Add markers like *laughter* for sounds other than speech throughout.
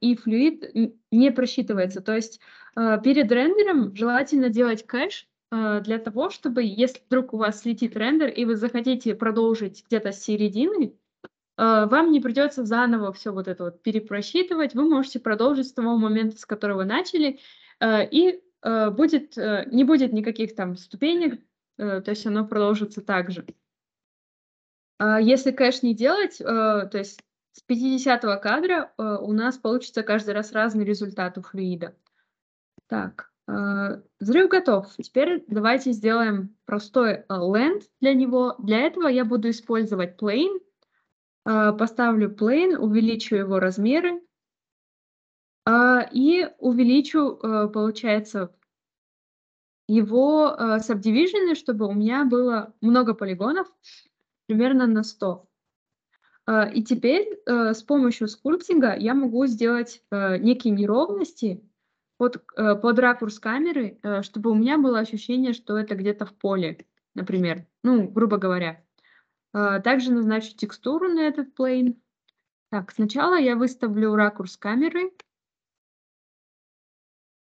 и флюид не просчитывается. То есть э, перед рендером желательно делать кэш э, для того, чтобы если вдруг у вас слетит рендер и вы захотите продолжить где-то с середины, вам не придется заново все вот это вот перепросчитывать, вы можете продолжить с того момента, с которого начали, и будет, не будет никаких там ступенек, то есть оно продолжится так же. Если кэш не делать, то есть с 50 кадра э, у нас получится каждый раз разный результат у флюида. Так, э, взрыв готов. Теперь давайте сделаем простой э, land для него. Для этого я буду использовать plane. Э, поставлю plane, увеличу его размеры. Э, и увеличу, получается, его э, subdivision, чтобы у меня было много полигонов, примерно на 100. А, и теперь э, с помощью скульптинга я могу сделать э, некие неровности под, э, под ракурс камеры, чтобы у меня было ощущение, что это где-то в поле, например, ну, грубо говоря. А, также назначу текстуру на этот плейн. Так, сначала я выставлю ракурс камеры,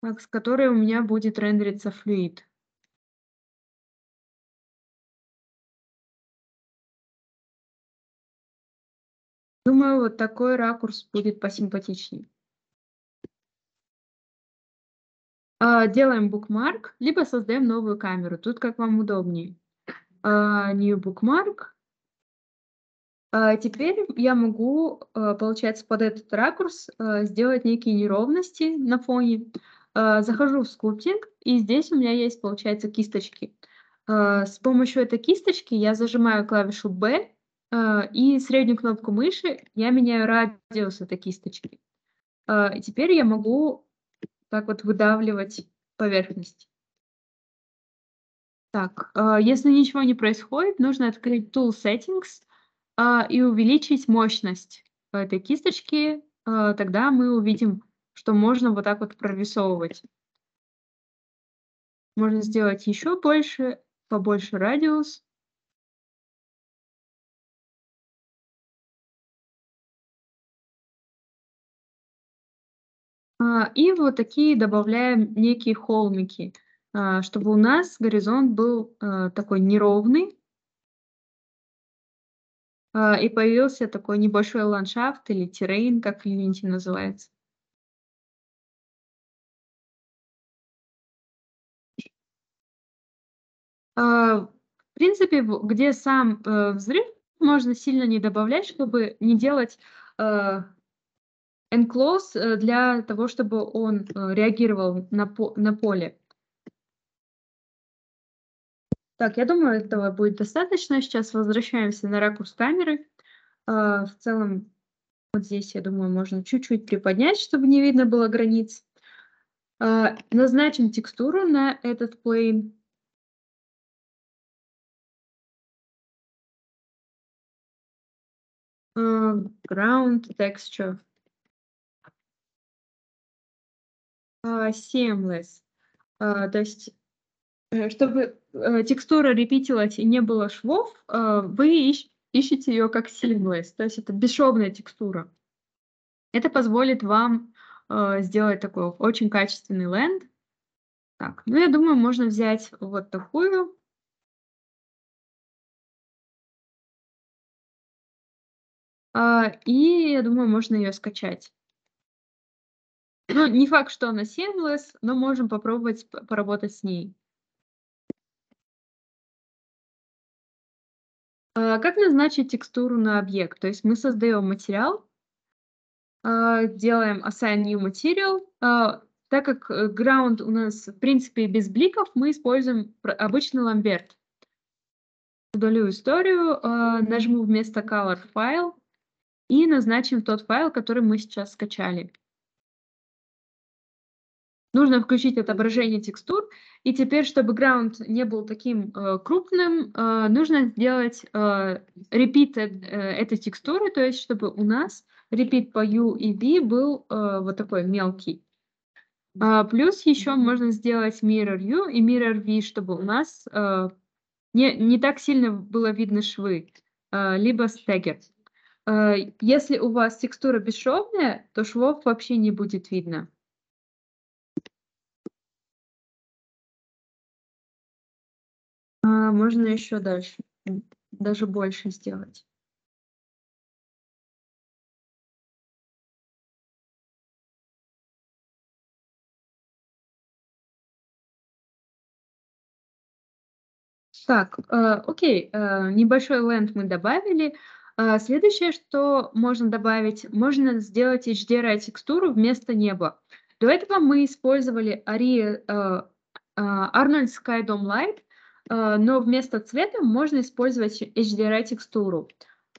с которой у меня будет рендериться флюид. Думаю, вот такой ракурс будет посимпатичнее. А, делаем bookmark, либо создаем новую камеру. Тут как вам удобнее. А, new bookmark. А, теперь я могу, получается, под этот ракурс сделать некие неровности на фоне. Захожу в sculpting, и здесь у меня есть, получается, кисточки. С помощью этой кисточки я зажимаю клавишу B, а, и среднюю кнопку мыши я меняю радиус этой кисточки. А, и теперь я могу так вот выдавливать поверхность. Так, а, если ничего не происходит, нужно открыть Tool Settings и увеличить мощность этой кисточки. Тогда мы увидим, что можно вот так вот прорисовывать. Можно сделать еще больше, побольше радиус. И вот такие добавляем некие холмики, а, чтобы у нас горизонт был а, такой неровный. И появился такой небольшой ландшафт или террейн, как в Unity называется. В принципе, где сам э, взрыв, можно сильно не добавлять, чтобы не делать enclose э, для того, чтобы он э, реагировал на, по на поле. Так, я думаю, этого будет достаточно. Сейчас возвращаемся на ракурс камеры. А, в целом, вот здесь, я думаю, можно чуть-чуть приподнять, чтобы не видно было границ. Назначим текстуру на этот. А, ground texture. Seamless. А, то есть, э, чтобы э, текстура репетилась и не было швов, а, вы ищете ее как seamless, то есть это бесшовная текстура. Это позволит вам сделать такой очень качественный ленд. Так, ну я думаю, можно взять вот такую. И я думаю, можно ее скачать. Ну, не факт, что она seamless, но можем попробовать поработать с ней. А, как назначить текстуру на объект? То есть мы создаем материал, а, делаем assign new material. А, так как э, ground у нас, в принципе, без бликов, мы используем обычный ламберт. Удалю историю, нажму вместо color file и назначим тот файл, который мы сейчас скачали. Нужно включить отображение текстур. И теперь, чтобы ground не был таким э, крупным, э, нужно сделать э, repeat э, этой текстуры, то есть чтобы у нас repeat по U и V был э, вот такой мелкий. А, плюс еще можно сделать mirror U и mirror V, чтобы у нас э, не, не так сильно было видно швы, э, либо stagger. Э, если у вас текстура бесшовная, то швов вообще не будет видно. А, можно еще дальше, даже больше сделать. Так, э, окей, э, небольшой ленд мы добавили. Э, следующее, что можно добавить, можно сделать HDRI-текстуру вместо неба. До этого мы использовали Ari э, э, Arnold Sky Dome Light, но вместо цвета можно использовать HDRI-текстуру.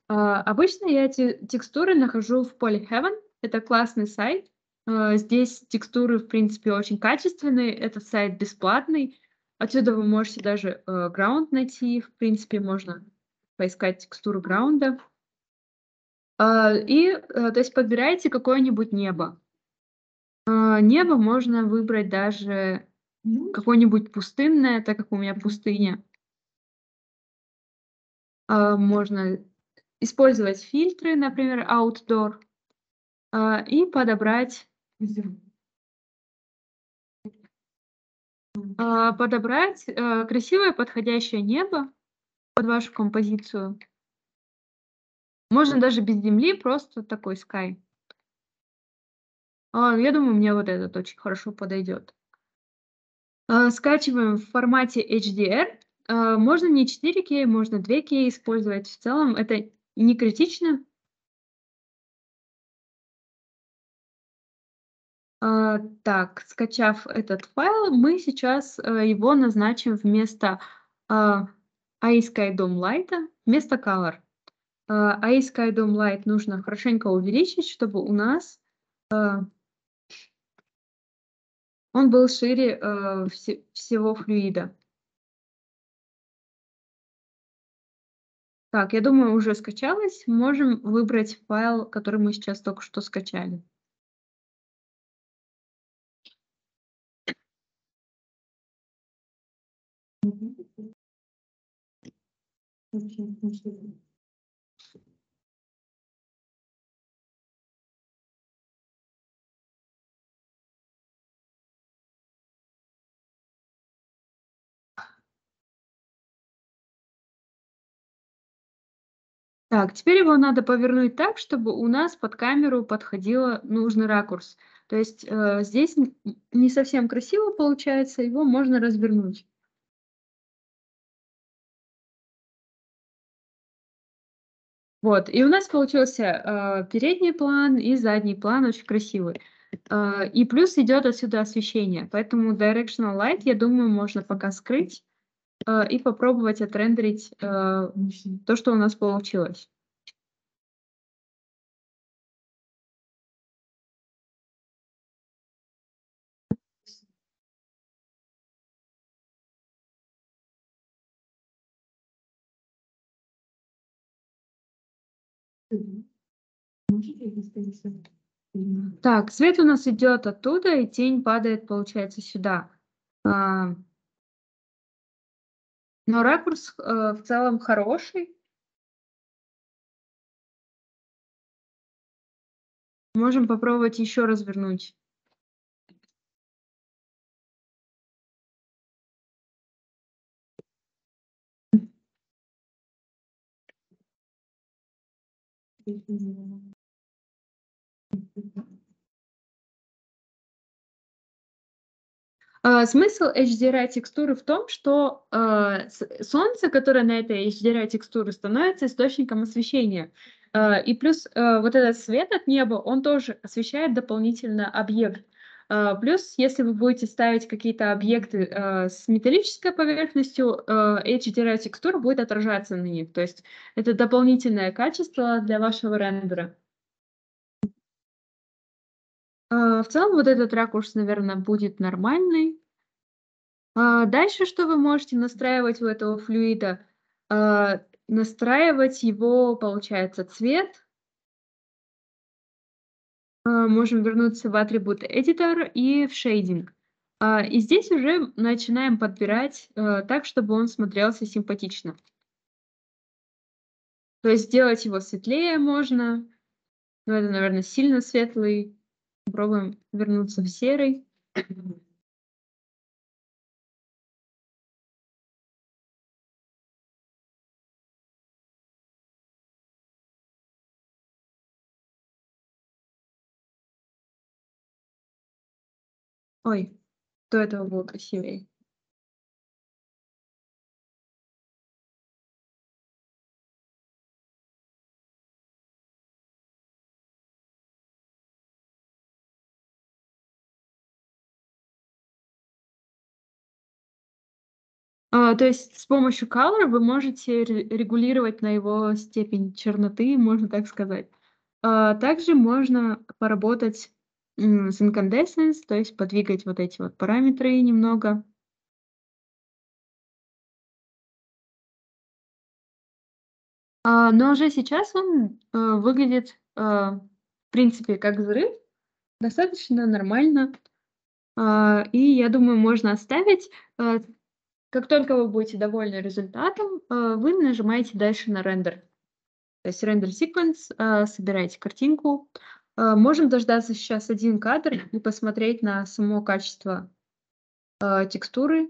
Э, обычно я эти текстуры нахожу в Polyheaven, это классный сайт. Э, здесь текстуры, в принципе, очень качественные, этот сайт бесплатный, Отсюда вы можете даже э, ground найти, в принципе, можно поискать текстуру граунда. Э, и, э, то есть, подбираете какое-нибудь небо. Э, небо можно выбрать даже какое-нибудь пустынное, так как у меня пустыня. Э, можно использовать фильтры, например, outdoor, э, и подобрать а, подобрать, э, красивое подходящее небо под вашу композицию. Можно даже без земли, просто такой sky. А, я думаю, мне вот этот очень хорошо подойдет. А, скачиваем в формате HDR. Можно не 4К, можно 2К использовать. В целом это не критично. А, так, скачав этот файл, мы сейчас э, его назначим вместо а, iSky Dome вместо Color. А, iSky Light нужно хорошенько увеличить, чтобы у нас а, он был шире а, вс всего флюида. Так, я думаю, уже скачалось. Можем выбрать файл, который мы сейчас только что скачали. Так, теперь его надо повернуть так, чтобы у нас под камеру подходил нужный ракурс. То есть э, здесь не совсем красиво получается, его можно развернуть. Вот, и у нас получился э, передний план и задний план очень красивый. Э, и плюс идет отсюда освещение, поэтому Directional Light, я думаю, можно пока скрыть э, и попробовать отрендерить э, то, что у нас получилось. Так, свет у нас идет оттуда, и тень падает, получается, сюда. А, но ракурс э, в целом хороший. Можем попробовать еще развернуть. А, смысл HDRI текстуры в том, что э, солнце, которое на этой HDRI текстуре становится источником освещения. Э, и плюс э, вот этот свет от неба, он тоже освещает дополнительно объект. Плюс, если вы будете ставить какие-то объекты uh, с металлической поверхностью, uh, HDRI текстура будет отражаться на них. То есть это дополнительное качество для вашего рендера. В целом вот этот ракурс, наверное, будет нормальный. Дальше что вы можете настраивать у этого флюида? Настраивать его, получается, цвет, а, можем вернуться в атрибут Editor и в. А, и здесь уже начинаем подбирать а, так, чтобы он смотрелся симпатично. То есть сделать его светлее можно. Но это, наверное, сильно светлый. Попробуем вернуться в серый. Ой, до этого было красивее. А, то есть с помощью Color вы можете регулировать на его степень черноты, можно так сказать. А, также можно поработать с incandescence, то есть подвигать вот эти вот параметры немного. А, но уже сейчас он э, выглядит, э, в принципе, как взрыв, достаточно нормально. И я думаю, можно оставить. Как только вы будете довольны результатом, э, вы нажимаете дальше на рендер. То есть рендер sequence, э, собираете картинку. Э, можем дождаться сейчас один кадр и посмотреть на само качество текстуры.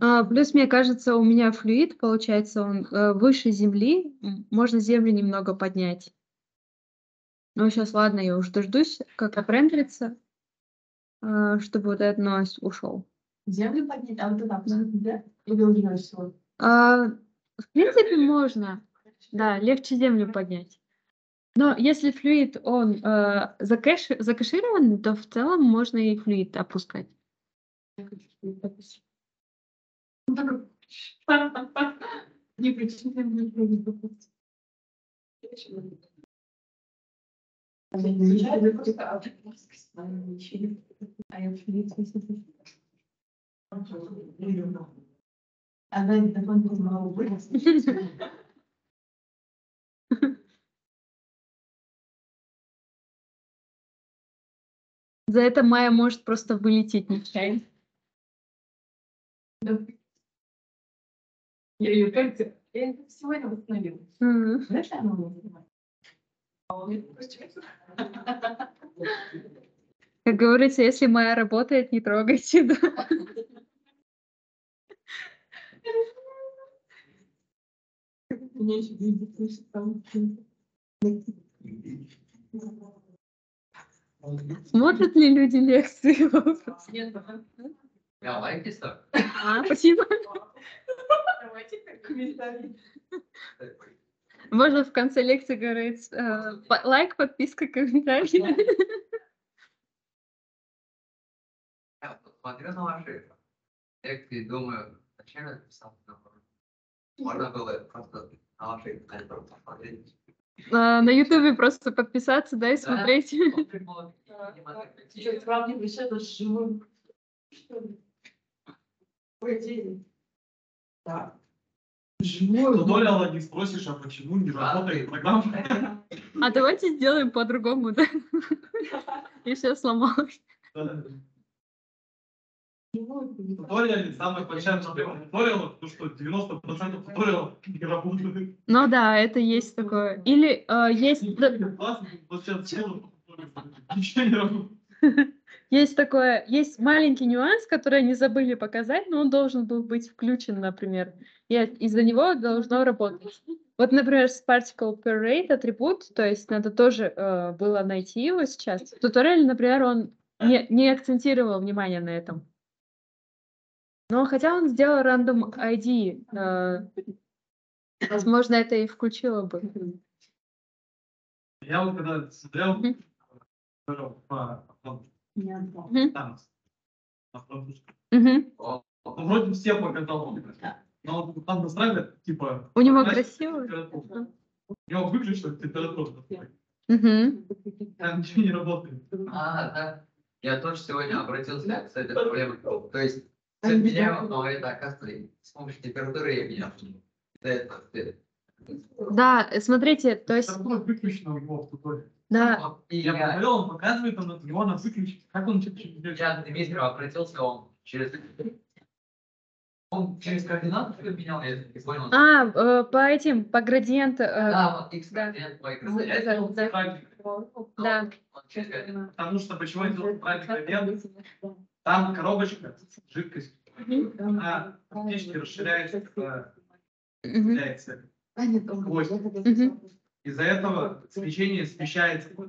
А, плюс, мне кажется, у меня флюид, получается, он э, выше земли. Можно землю немного поднять. Ну, сейчас, ладно, я уже дождусь, как отрендерится, э, чтобы вот этот нойз ушел. Землю поднять, а вот туда, да? Или уже все? А, в принципе, можно. Да, легче землю поднять. Но если флюид, он э, закэш, закэширован, то в целом можно и флюид опускать. Не *laughs* причиняй *laughs* За это Майя может просто вылететь нечаянно. Да. Я ее как я ее сегодня восстановила. Знаешь, она? А он мне Как говорится, если Майя работает, не трогайте. Да? Меня еще слышит там. Смотрят ли люди лекции? Нет, like this stuff. А, спасибо. Давайте как комментарий. Можно в конце лекции говорить э, по- лайк, подписка, комментарий. *laughs* Я смотрю на ваши лекции и думаю, зачем я написал? Можно было просто на ваши лекции посмотреть. А, На Ютубе просто подписаться, да, и смотреть. Да. Живой. Туториала не спросишь, а почему не работает программа? А давайте сделаем по-другому, да? *laughs* И все сломалось. Туториале самая большая проблема туториалов, то что 90% туториалов не работают. Ну да, это есть такое. Или э, есть... *laughs* Есть такое, есть маленький нюанс, который они забыли показать, но он должен был быть включен, например. И из-за него должно работать. Вот, например, с particle per rate атрибут, то есть надо тоже э, было найти его сейчас. В туториале, например, он не, не акцентировал внимание на этом. Но хотя он сделал random ID, э, возможно, это и включило бы. Я вот когда смотрел по по французском, Мгм. О, ну, вроде все показал. Но вот там настраивает, типа... У него красиво. У него выключена температура. Там ничего не работает. А, да. Я тоже сегодня обратился с этой проблемой. То есть меняю, но это оказывается с помощью температуры я менял. Это цвет. Да, э, смотрите, то есть, Температура выключена у него в туториале. да, И Я я, посмотрел, он показывает, он от него надо выключить. Как он что-то делает? я к Дмитрию обратился, он через... Он через координаты что-то менял, я не понял. а, э, по этим, по градиенту, э, Да, вот X да. координат, Y да, Ну, да. Да. через. Потому что почему я делал правильный градиент? Там коробочка, жидкость, она фактически расширяется, является. Мгм. Из-за этого свечение смещается в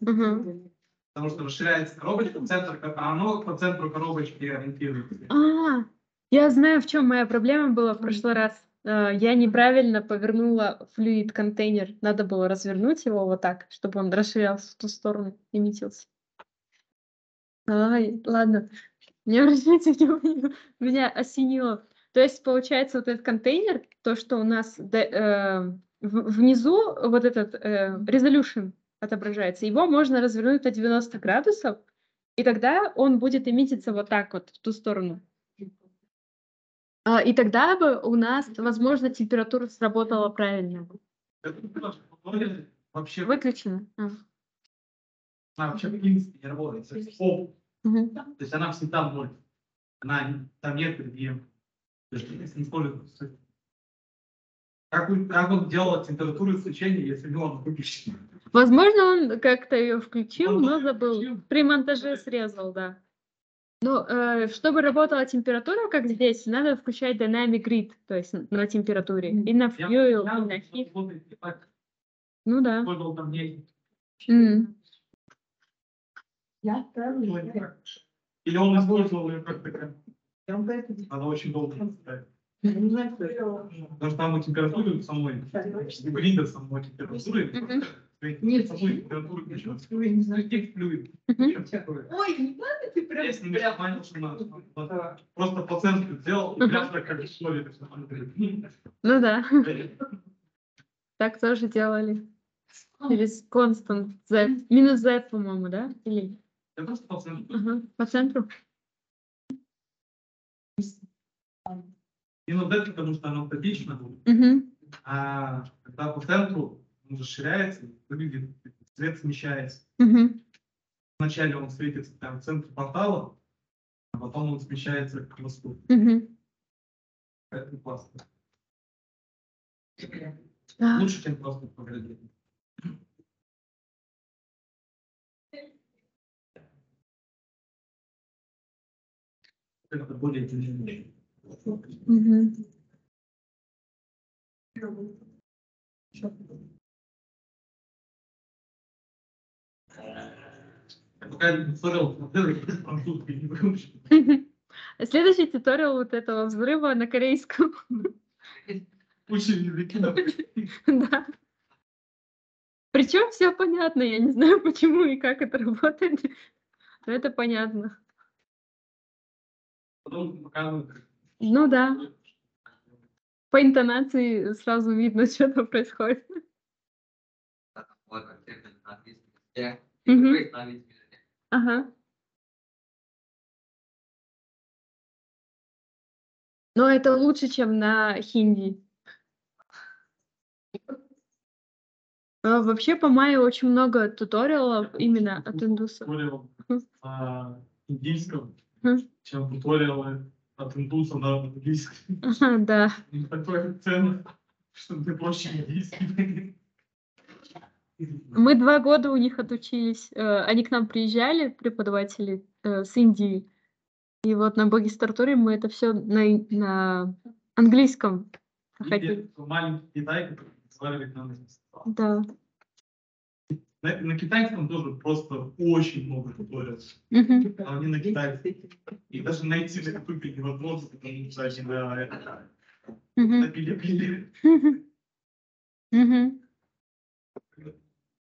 Мгм. потому что расширяется коробочка, центр, а оно по центру коробочки ориентируется. А, я знаю, в чем моя проблема была в прошлый раз. Э, Я неправильно повернула флюид контейнер. Надо было развернуть его вот так, чтобы он расширялся в ту сторону и метился. Ай, ладно. Не обращайте внимания, меня осенило. То есть, получается, вот этот контейнер, то, что у нас э, внизу вот этот э, resolution отображается, его можно развернуть на 90 градусов, и тогда он будет эмититься вот так вот в ту сторону. А, И тогда бы у нас, возможно, температура сработала правильно. Вообще, Выключено. А, она вообще в принципе не работает. То есть, пол. мгм. То есть она всегда ноль. Она, там нет градиента. То есть не используется. Как, как он делал температуру свечения, если него он выключен? Возможно, он как-то ее включил, Он но забыл. включил. При монтаже срезал, да. Но э, чтобы работала температура, как здесь, надо включать Dynamic Grid, то есть на температуре. И на fuel, я и на heat. не. Ну да. Использовал не. Я Или он использовал ее как такая. Она очень долго ставит. Потому что там у температуры самой, грида самой температуры. Нет, самой температуры ключевой. не знаю. Ничего такого. Ой, не надо ты прям. Я с ними понял, что надо. Просто по центру сделал, и прям так как что- Ну да, *laughs* так тоже делали. Через constant Z. Минус Z, по-моему, да? Или Я просто по центру. ага, по центру? И это, потому что оно статично, Мгм. а когда по центру он расширяется, выглядит, цвет смещается. Мгм. Вначале он светится прям в центре портала, а потом он смещается к хвосту. Мгм. Это классно. Да. Лучше, чем просто поглядеть. Французский не выучил. *laughs* Следующий туториал вот этого взрыва на корейском. *laughs* Учили языки. Да. *laughs* Причем все понятно, я не знаю, почему и как это работает. Но это понятно. Потом показывают, Ну да, по интонации сразу видно, *laughs* что там происходит. Языке. Ага. Но это лучше, чем на хинди. А, Вообще по Майе очень много туториалов именно от индусов. туториал Мгм. на индийском. Чем туториалы от индуса на английском. Да. Не такой акцент, что ты проще индийский. Мы два года у них отучились. Э, Они к нам приезжали, преподаватели э, с Индии. И вот на магистратуре мы это все на, на английском проходили. Маленький Китай, который на английском. Да. На, на китайском тоже просто очень много туториалов. Мгм. А они на китайском. И даже найти на ютубе невозможно, потому что они на, это, на Мгм. пили-пили. Мгм. Мгм.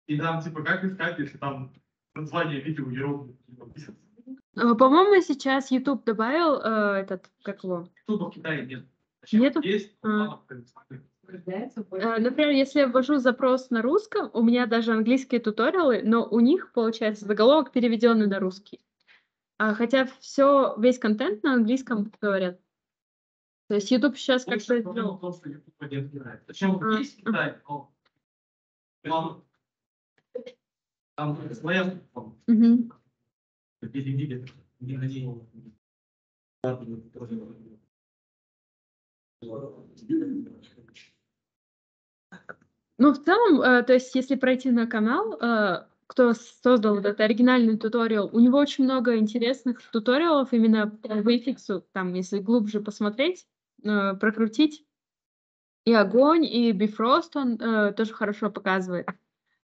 И там, типа, как искать, если там название видео иероглифов? Э, По-моему, сейчас YouTube добавил э, этот, как его, Ютуба в Китае нет. Нету? Есть, А. Э, Например, если я ввожу запрос на русском, у меня даже английские туториалы, но у них, получается, заголовок переведенный на русский. А, хотя все, весь контент на английском говорят. То есть YouTube сейчас в Китае. Точнее, вот А, есть Китай, но там, своя перевели, не. Ну, в целом, э, то есть, если пройти на канал, э, кто создал этот оригинальный туториал, у него очень много интересных туториалов именно по VFX, там, если глубже посмотреть, э, прокрутить. И огонь, и Bifrost он тоже хорошо показывает.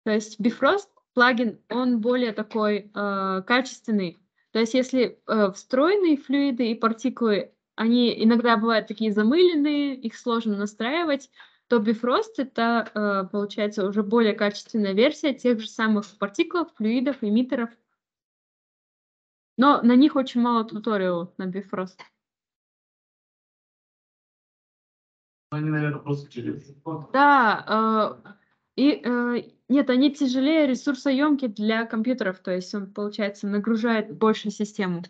То есть Bifrost плагин, он более такой э, качественный. То есть если э, встроенные флюиды и партиклы, они иногда бывают такие замыленные, их сложно настраивать, то Bifrost это, э, получается, уже более качественная версия тех же самых партиклов, флюидов, эмиттеров. Но на них очень мало туториалов на Bifrost. Они, наверное, просто через. Да, э, и э, нет, они тяжелее ресурсоемки для компьютеров, то есть он, получается, нагружает больше систему.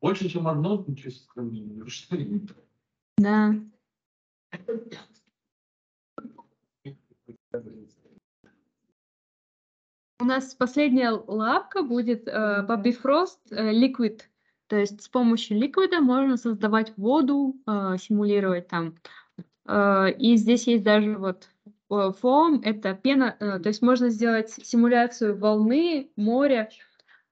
Больше, чем одно, себе, кроме Да. У нас последняя лапка будет э, Bifrost э, Liquid. То есть с помощью ликвида можно создавать воду, э, симулировать там. Э, и здесь есть даже вот э, foam, это пена, э, то есть можно сделать симуляцию волны, моря.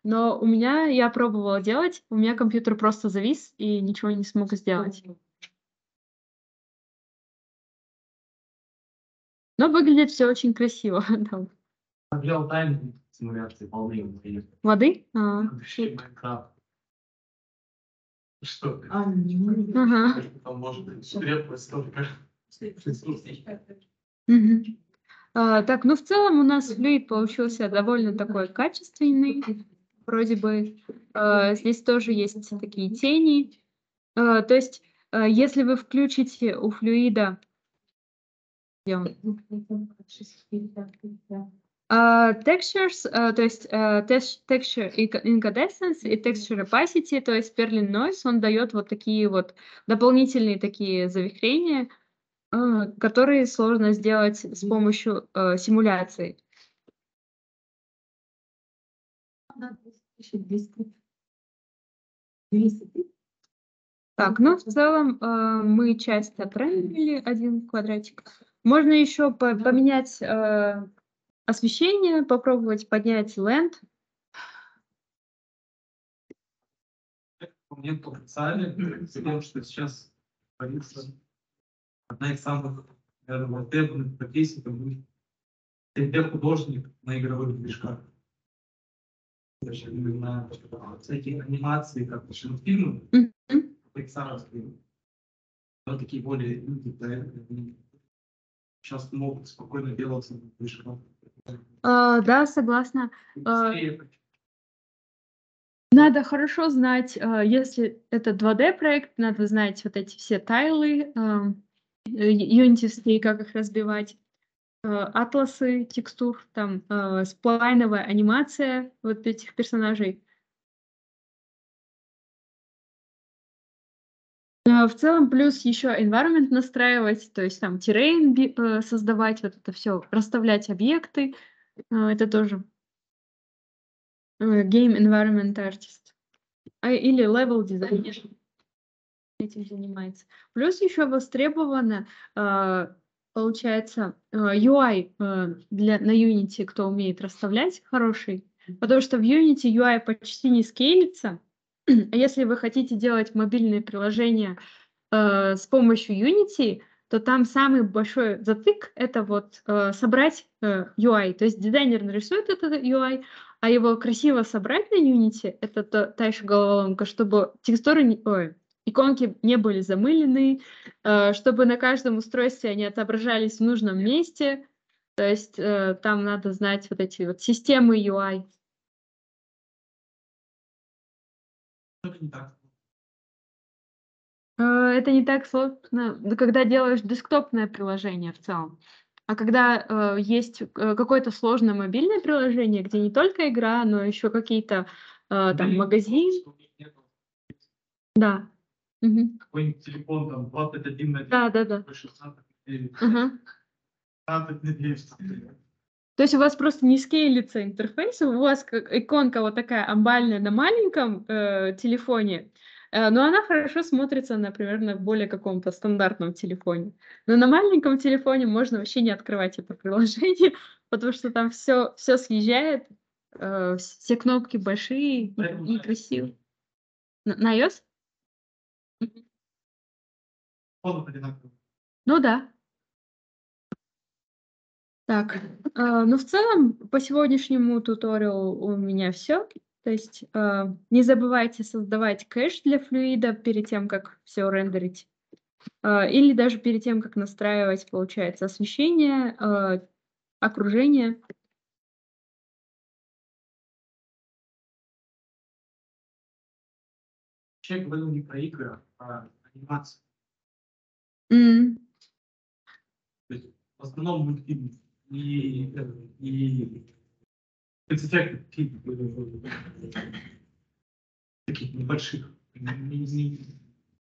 Но у меня, я пробовала делать, у меня компьютер просто завис и ничего не смог сделать. Но выглядит все очень красиво. *laughs* да. Тайм симуляции волны. Воды? А, вообще Майнкрафт. Что? ты? Ага. Там может быть крепко столько. А, так, ну в целом у нас флюид получился довольно такой качественный, вроде бы. А, здесь тоже есть такие тени. А, то есть, а, если вы включите у флюида где он? А, textures, а, то есть tex- texture inc- incandescence и texture opacity, то есть Perlin Noise, он дает вот такие вот дополнительные такие завихрения, а, которые сложно сделать с помощью а, симуляции. Так, ну в целом а, мы часть отрендерили один квадратик. Можно еще по- поменять а, освещение, попробовать поднять ленд. По мне потенциале, потому что сейчас творится одна из самых, наверное, востребованных профессий, это будет 3D-художник на игровых движках. То есть именно всякие анимации, как фильмы, Мгм. пиксаровские, но такие более проекты, они сейчас могут спокойно делаться на движках. А, да, согласна. А, Быстрее, Надо хорошо знать, а, если это 2D проект, надо знать вот эти все тайлы, а, юнитовские, как их разбивать, атласы текстур, там сплайновая анимация вот этих персонажей. В целом, плюс еще environment настраивать, то есть там terrain э, создавать, вот это все, расставлять объекты, а, это тоже э, Game Environment Artist. А, или Level Designer этим занимается. Плюс еще востребовано, получается, э, UI э, для, на Unity, кто умеет расставлять, хороший, потому что в Unity UI почти не скейлится. *clears throat* Если вы хотите делать мобильные приложения э, с помощью Unity, то там самый большой затык — это вот э, собрать э, UI. То есть дизайнер нарисует этот UI, а его красиво собрать на Unity — это то- та еще головоломка, чтобы текстуры, не- ой, иконки не были замылены, э, чтобы на каждом устройстве они отображались в нужном месте. То есть э, там надо знать вот эти вот системы UI. Это не так. Э, Это не так сложно, да, когда делаешь десктопное приложение в целом. А когда э, есть э, какое-то сложное мобильное приложение, где не только игра, но еще какие-то э, там Блин, магазин, что у них нету да. Какой-нибудь телефон там 21 на Да, да, да. 16 на 9, Ага. 16 на 9. То есть у вас просто не скейлится интерфейс, у вас как иконка вот такая амбальная на маленьком э, телефоне, э, но она хорошо смотрится, например, на более каком-то стандартном телефоне. Но на маленьком телефоне можно вообще не открывать это приложение, *laughs* потому что там все, все съезжает, э, все кнопки большие, некрасиво. На, на iOS? Ну да. Так, э, ну в целом по сегодняшнему туториалу у меня все. То есть э, не забывайте создавать кэш для флюида перед тем, как все рендерить. Э, или даже перед тем, как настраивать, получается, освещение, окружение. Вообще говорил не про игры, а про анимацию. М, То есть в основном мультфильм и, э, и спецэффекты таких небольших. Не, не-